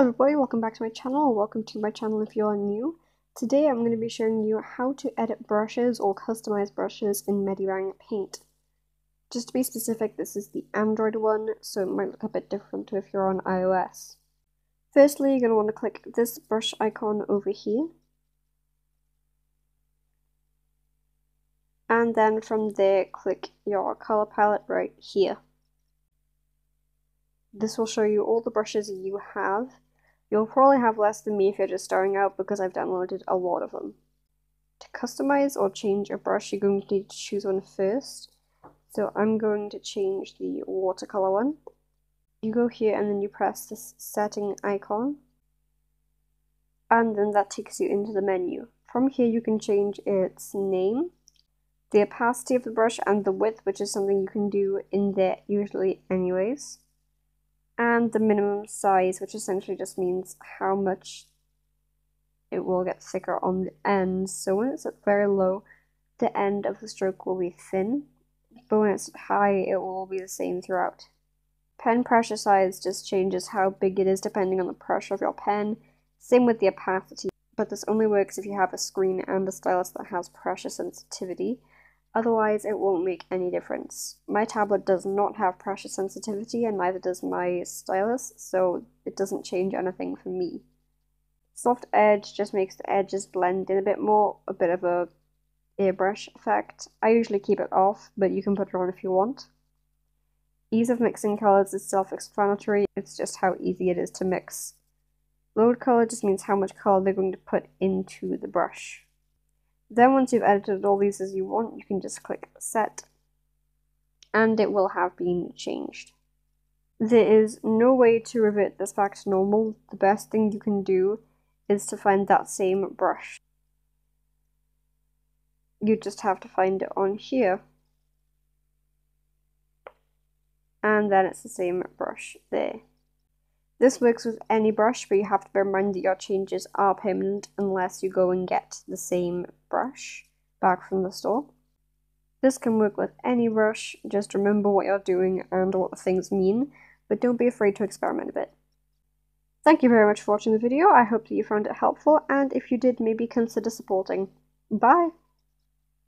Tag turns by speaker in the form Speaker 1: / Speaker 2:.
Speaker 1: Hello everybody, welcome back to my channel, welcome to my channel if you are new. Today I'm going to be showing you how to edit brushes or customize brushes in MediBang Paint. Just to be specific, this is the Android one, so it might look a bit different to if you're on iOS. Firstly, you're going to want to click this brush icon over here. And then from there, click your color palette right here. This will show you all the brushes you have. You'll probably have less than me if you're just starting out because I've downloaded a lot of them. To customize or change a brush, you're going to need to choose one first. So I'm going to change the watercolor one. You go here and then you press this setting icon. And then that takes you into the menu. From here you can change its name, the opacity of the brush, and the width, which is something you can do in there usually anyways and the minimum size, which essentially just means how much it will get thicker on the ends. So when it's at very low, the end of the stroke will be thin, but when it's high, it will be the same throughout. Pen pressure size just changes how big it is depending on the pressure of your pen. Same with the opacity, but this only works if you have a screen and a stylus that has pressure sensitivity. Otherwise, it won't make any difference. My tablet does not have pressure sensitivity and neither does my stylus, so it doesn't change anything for me. Soft edge just makes the edges blend in a bit more, a bit of a airbrush effect. I usually keep it off, but you can put it on if you want. Ease of mixing colors is self-explanatory, it's just how easy it is to mix. Load color just means how much color they're going to put into the brush. Then once you've edited all these as you want, you can just click set and it will have been changed. There is no way to revert this back to normal. The best thing you can do is to find that same brush. You just have to find it on here. And then it's the same brush there. This works with any brush, but you have to bear in mind that your changes are permanent unless you go and get the same brush back from the store. This can work with any brush, just remember what you're doing and what the things mean, but don't be afraid to experiment a bit. Thank you very much for watching the video, I hope that you found it helpful, and if you did, maybe consider supporting. Bye!